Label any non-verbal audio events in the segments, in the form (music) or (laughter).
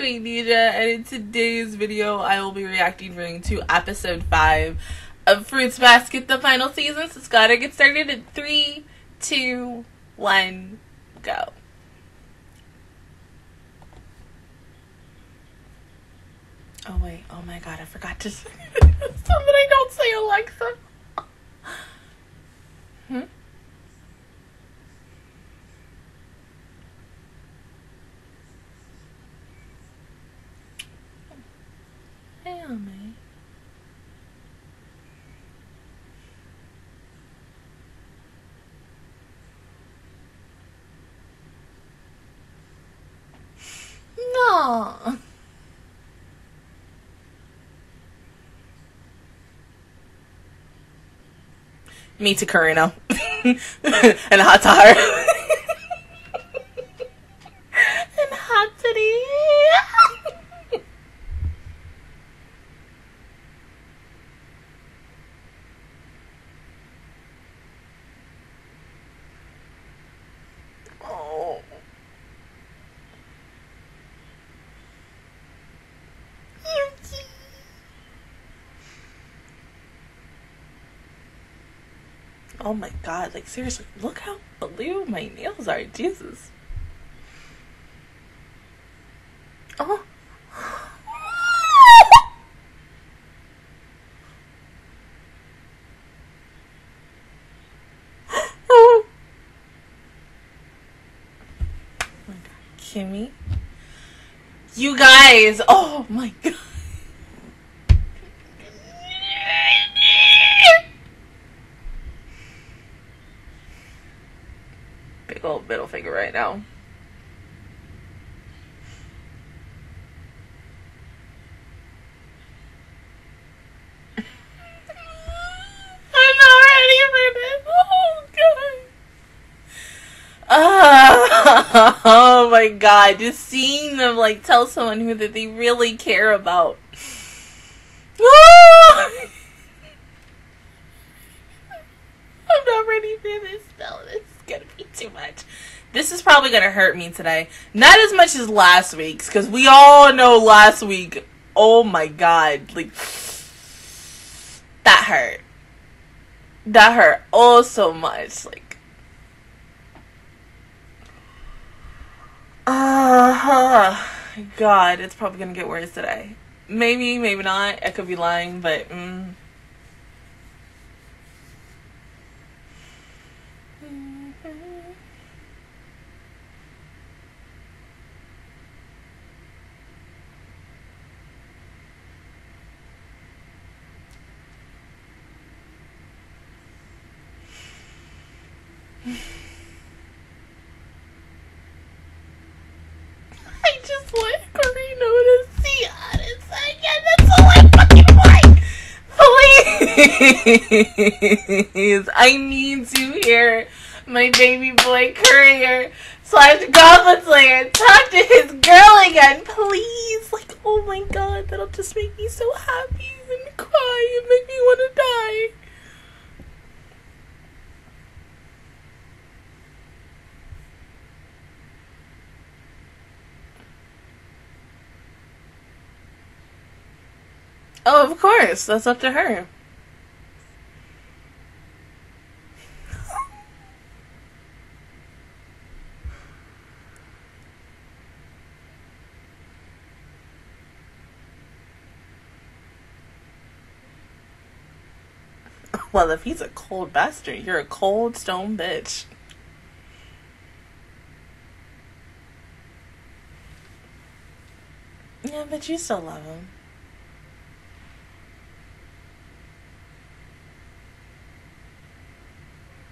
Queendija, and in today's video, I will be reacting to episode 5 of Fruits Basket, the final season. So it's gotta get started in 3, 2, 1, go. Oh wait, oh my god, I forgot to (laughs) say something I don't say Alexa. Hmm? Ame. No. Me to Karina. (laughs) and hot tire. and (laughs) hot titty. oh. Yuki. Oh my god, like seriously, look how blue my nails are. Jesus. Oh. (laughs) oh. Kimmy. You guys. Oh my god. Old right now. (laughs) I'm not ready for this. Oh god. Uh, (laughs) oh my god. Just seeing them like tell someone who that they really care about. I'm not ready for this. No, this is gonna be too much. This is probably gonna hurt me today. Not as much as last week's, because we all know last week. Oh my god, like that hurt. That hurt oh so much. Like, uh huh. God, it's probably gonna get worse today. Maybe, maybe not. I could be lying, but. Mm. I just want Kureno to see Honest again. That's all I fucking want. Please. (laughs) I need to hear my baby boy courier slash goblin slayer talk to his girl again. Please. Like, oh my god, that'll just make me so happy and cry and make me want to die. Oh, of course. That's up to her. Well, if he's a cold bastard, you're a cold stone bitch. Yeah, but you still love him.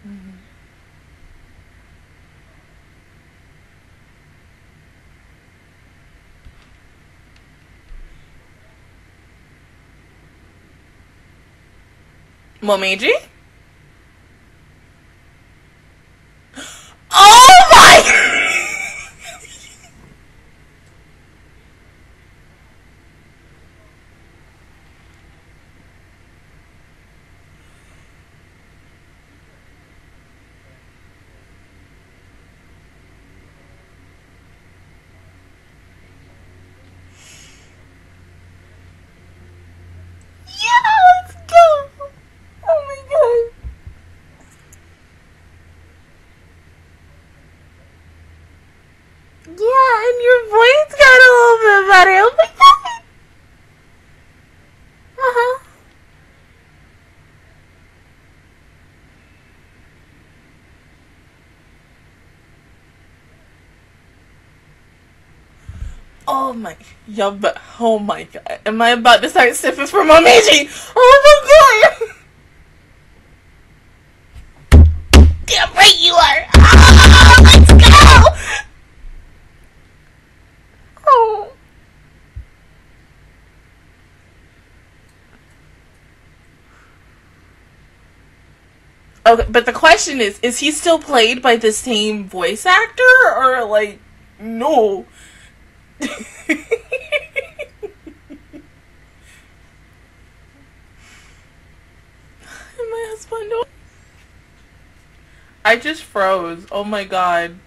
Mhm. Momiji? Oh Oh my, yo, but oh my god, am I about to start sipping from Momiji? Oh my god! Damn right you are! Ah, let's go! Oh. Okay, but the question is, is he still played by the same voice actor or like no? (laughs) My husband. I just froze. Oh my god.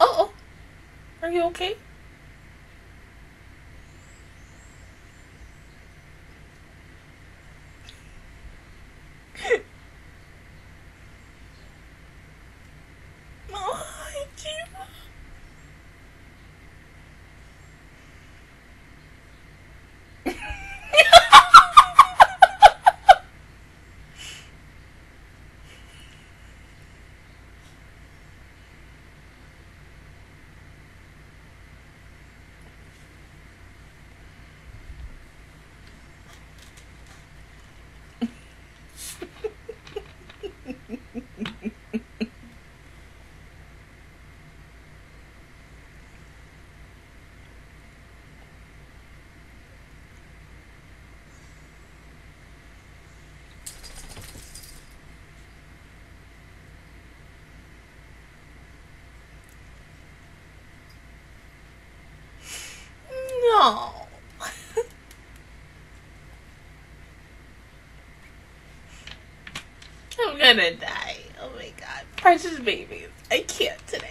oh, are you okay? Oh, hi, Kira. No. I'm gonna die. Oh my god. Precious babies. I can't today.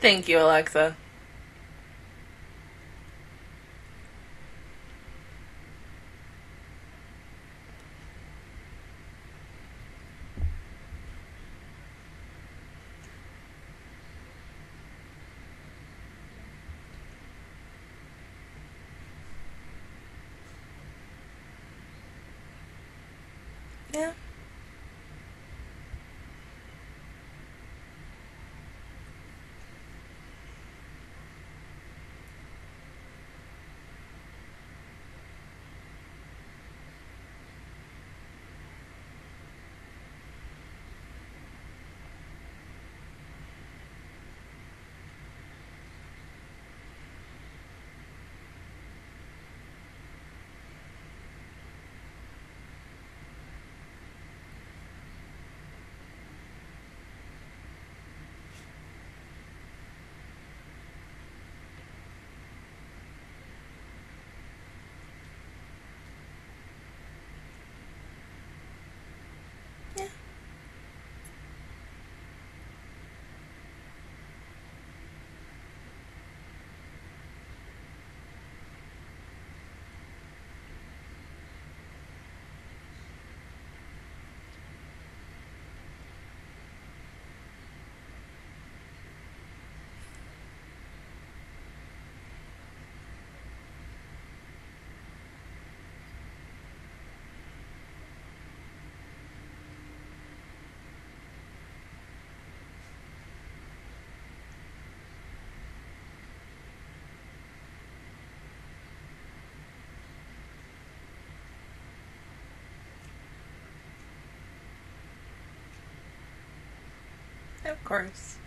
Thank you, Alexa. Of course.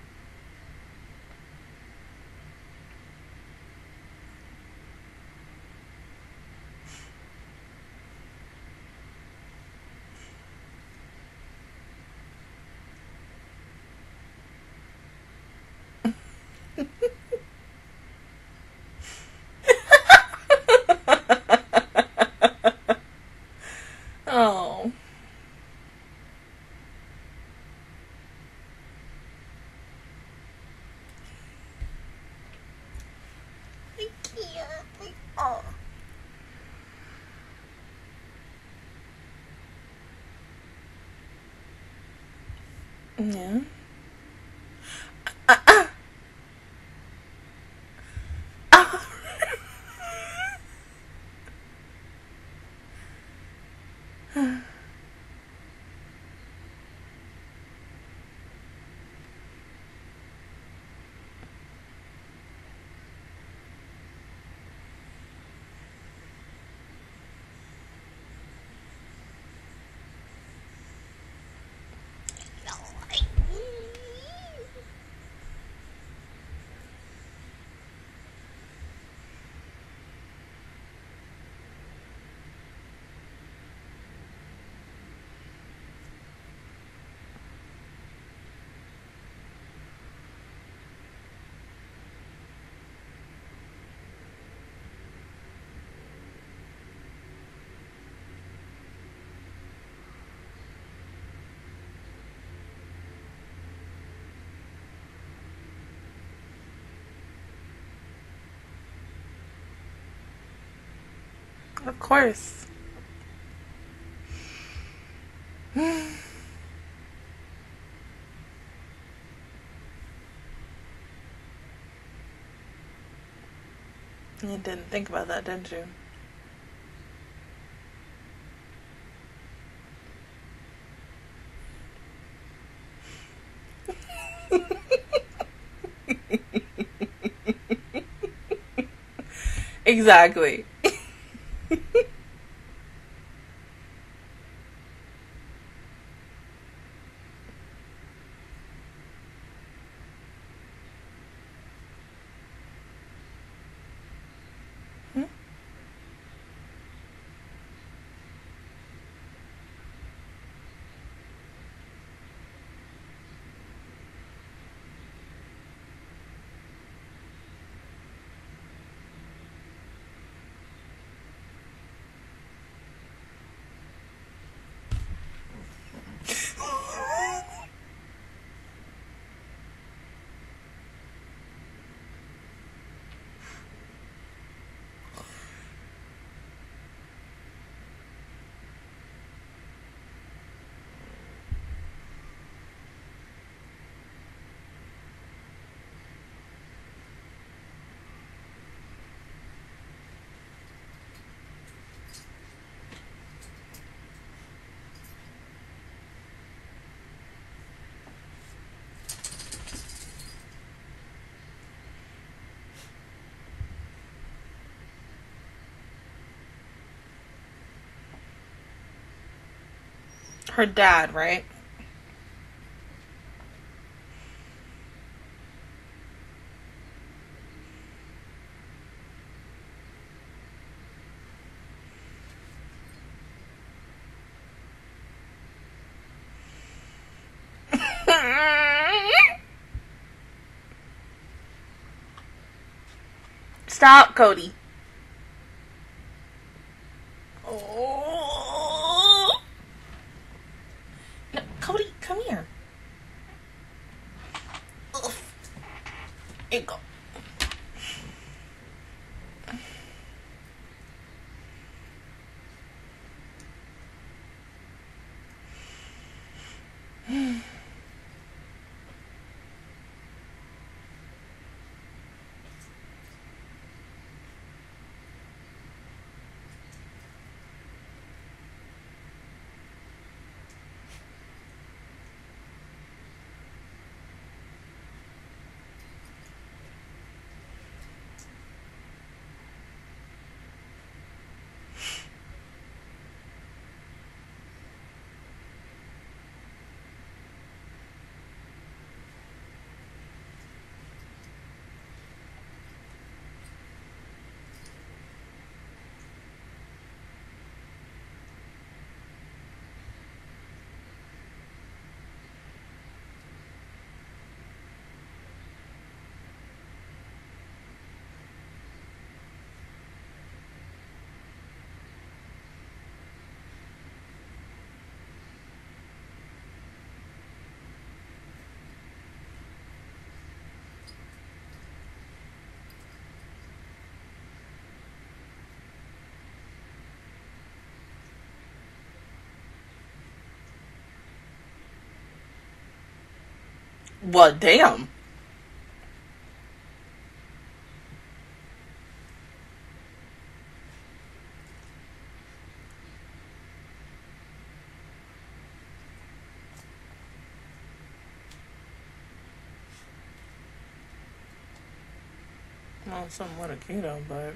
Yeah. Uh, uh. Oh. Of course. (sighs) You didn't think about that, didn't you? (laughs) exactly. Her dad, right? (laughs) Stop, Cody. Well, damn. Well, somewhat a keto, but.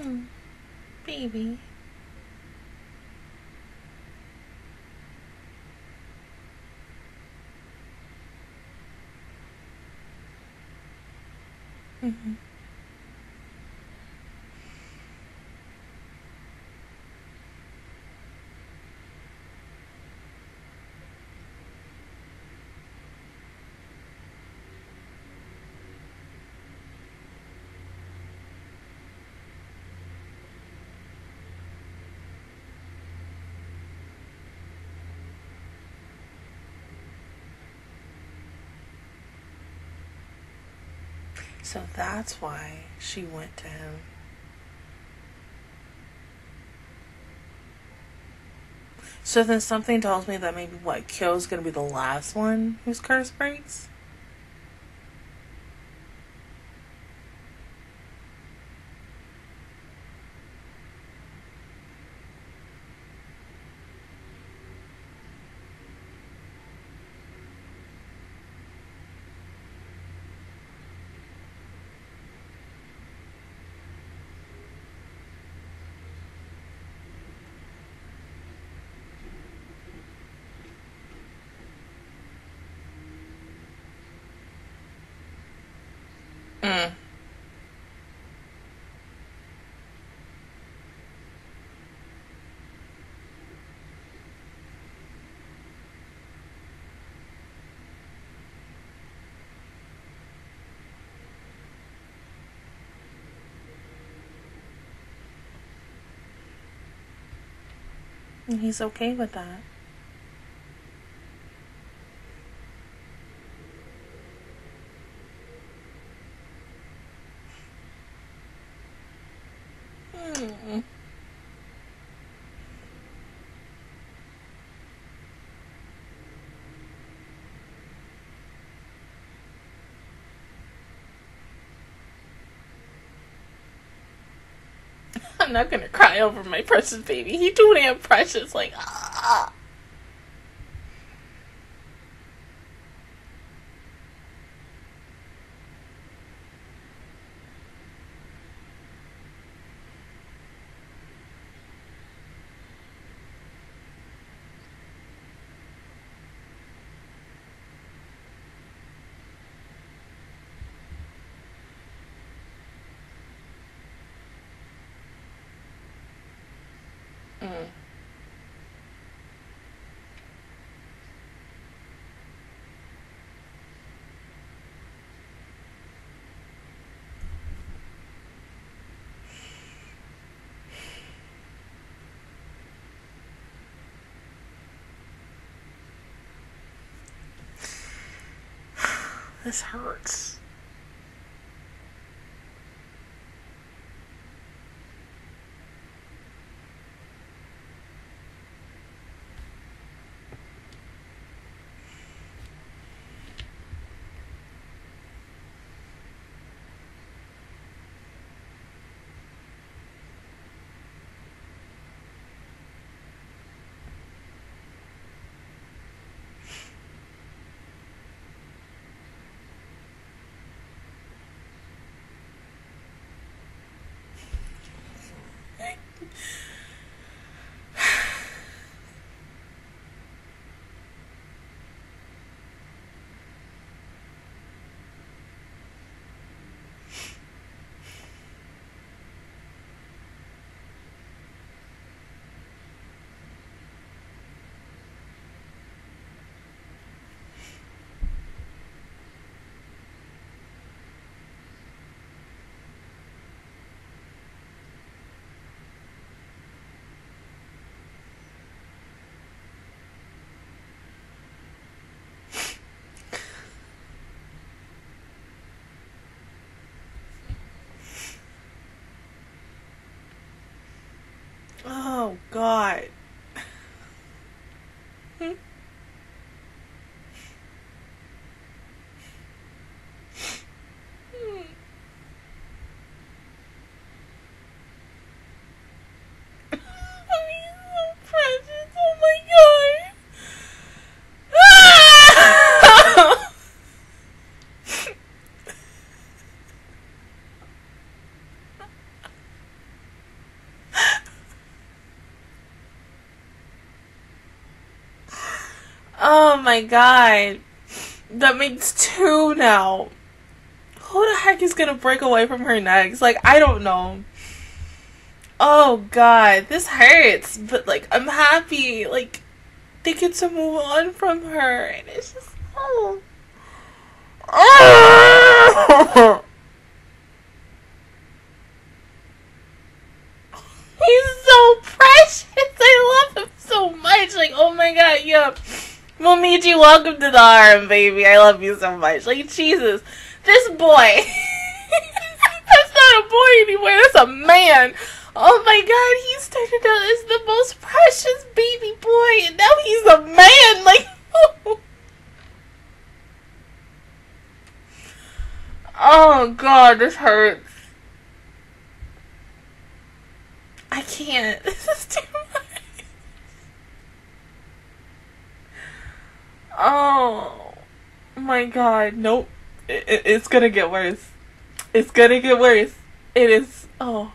Hmm. Baby. Mm-hmm. So that's why she went to him. So then something tells me that maybe what Kyo's gonna be the last one whose curse breaks. Mm. And he's okay with that. Hmm. I'm not gonna cry over my precious baby. He too damn precious. Like, ah. Mm. This hurts. Oh God. Oh my god. That makes two now. Who the heck is gonna break away from her next? Like, I don't know. Oh god, this hurts, but like, I'm happy. Like, they get to move on from her, and it's just, oh. Oh! (laughs) He's so precious. I love him so much. Like, oh my god, yep. Momiji, welcome to the harem, baby. I love you so much. Like, Jesus. This boy. (laughs) that's not a boy anymore. That's a man. Oh my god, he started out as the most precious baby boy, and now he's a man. (laughs) Like, oh god, this hurts. I can't. (laughs) This is too much. Oh my god, nope. It, it, it's gonna get worse. It's gonna get worse. It is. Oh.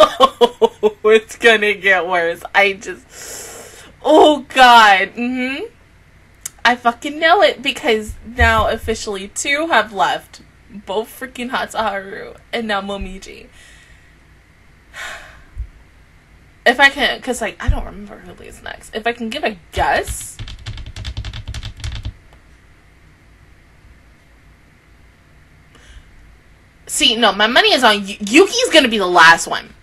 oh, (laughs) it's gonna get worse. I just. Oh god. Mm hmm. I fucking know it because now officially two have left. Both freaking Hatsuharu and now Momiji if I can, because like I don't remember who leads next. If I can give a guess, see, no, my money is on y- Yuki's gonna be the last one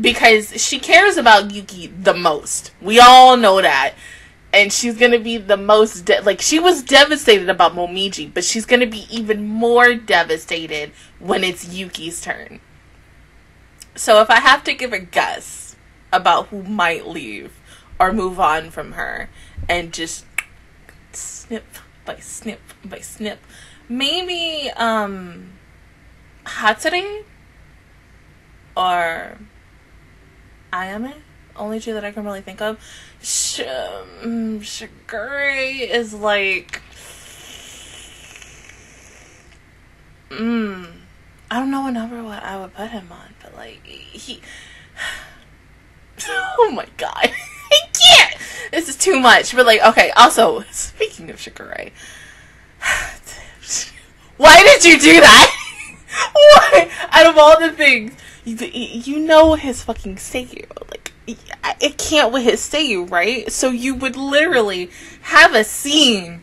because she cares about Yuki the most. We all know that. And she's gonna be the most de- like she was devastated about Momiji, but she's gonna be even more devastated when it's Yuki's turn. So if I have to give a guess, about who might leave or move on from her and just snip by snip by snip. Maybe um Hatori or Ayame. Only two that I can really think of. Sh- um, Shigure is like. Mm, I don't know what number what I would put him on, but like he (laughs) oh my god. (laughs) I can't! This is too much. But like, okay, also, speaking of Shigure. (sighs) Why did you do that? (laughs) Why? Out of all the things, you, you know his fucking Seiyu. Like, it can't with his Seiyu, right? So you would literally have a scene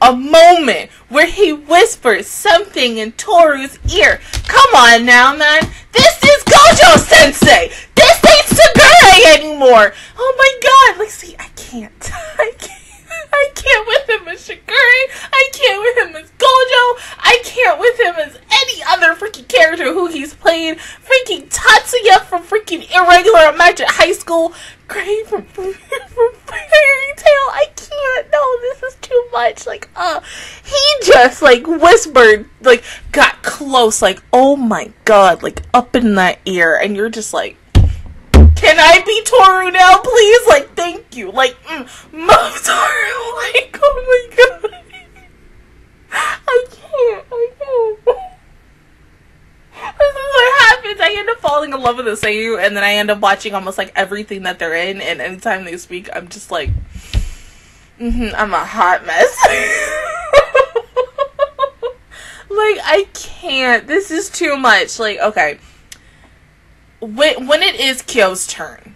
a moment where he whispers something in Toru's ear. Come on now, man. This is Gojo Sensei. This ain't Shigure anymore. Oh my god. Like, see, I can't. (laughs) I can't. I can't with him as Shigure. I can't with him as Gojo. I can't with him as any other freaking character who he's played. Freaking Tatsuya from freaking Irregular Magic High School. Gray from, (laughs) from Fairy Tail. I can't. No, this is too much. Like, uh, he just like whispered, like got close, like, oh my god, like up in that ear, and you're just like, can I be Toru now, please? Like, thank you. Like, mm, move Toru. (laughs) Like, oh my god. I can't. I can't. (laughs) This is what happens. I end up falling in love with the Seiyu, and then I end up watching almost like everything that they're in, and anytime they speak, I'm just like, mm-hmm, I'm a hot mess. (laughs) like, I can't. This is too much. Like, okay when when it is Kyo's turn,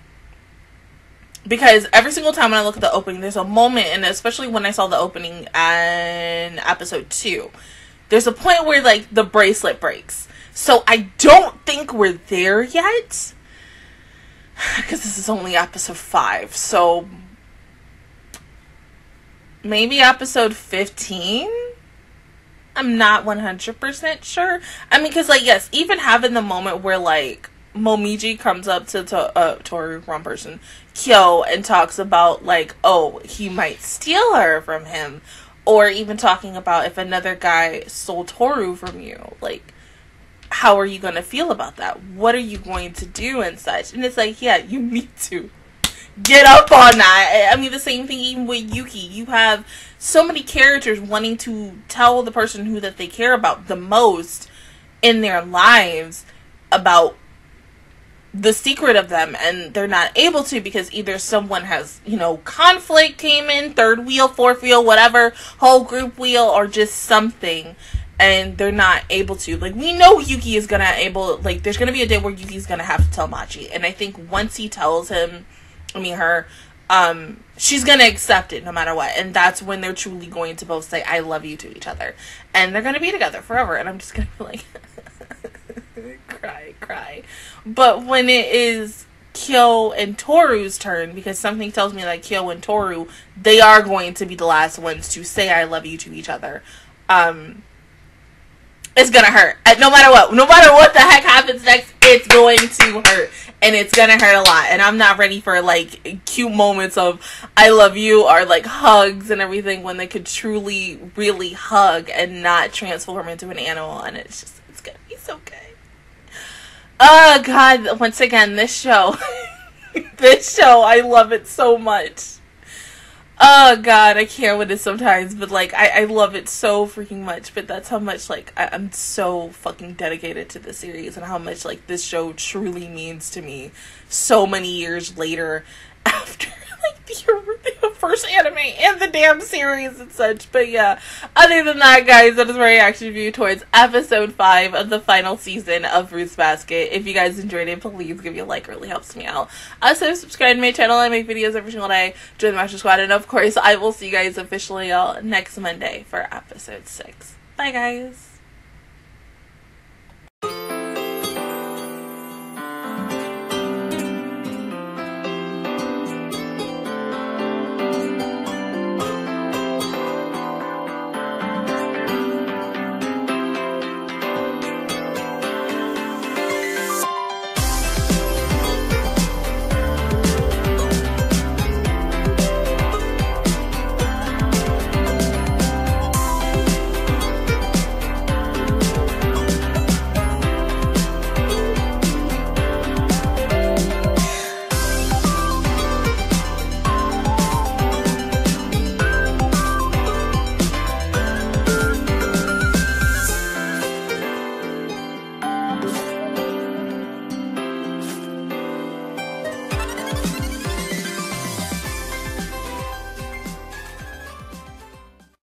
because every single time when I look at the opening, there's a moment, and especially when I saw the opening in episode two, there's a point where like the bracelet breaks. So I don't think we're there yet, because this is only episode five. So maybe episode fifteen. I'm not 100% sure. I mean, because, like, yes, even having the moment where, like, Momiji comes up to, to uh, Toru, wrong person, Kyo, and talks about, like, oh, he might steal her from him. Or even talking about if another guy stole Toru from you. Like, how are you going to feel about that? What are you going to do and such? And it's like, yeah, you (laughs) need to get up on that. I mean, the same thing even with Yuki. You have so many characters wanting to tell the person who that they care about the most in their lives about the secret of them and they're not able to because either someone has you know conflict came in third wheel fourth wheel whatever whole group wheel or just something and they're not able to. Like we know yuki is gonna able like there's gonna be a day where yuki's gonna have to tell machi and i think once he tells him i mean her um she's gonna accept it no matter what and that's when they're truly going to both say i love you to each other and they're gonna be together forever and i'm just gonna be like (laughs) cry cry but when it is Kyo and Toru's turn, because something tells me that Kyo and Toru, they are going to be the last ones to say I love you to each other. Um, it's gonna hurt. No matter what, no matter what the heck happens next, it's going to hurt. And it's gonna hurt a lot. And I'm not ready for like cute moments of I love you or like hugs and everything when they could truly, really hug and not transform into an animal. And it's just, it's gonna be so good. Oh god, once again, this show. (laughs) this show, I love it so much. Oh god, I can't with it sometimes, but like I, I love it so freaking much. But that's how much like I, I'm so fucking dedicated to the series and how much like this show truly means to me so many years later (laughs) after like (laughs) the, the first anime and the damn series and such. But yeah, other than that, guys, that is my reaction view towards episode five of the final season of Fruits Basket. If you guys enjoyed it, please give me a like; it really helps me out. Also, subscribe to my channel. I make videos every single day. Join the Master Squad, and of course, I will see you guys officially all next Monday for episode six. Bye, guys.